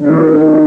Mm-hmm.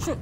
哼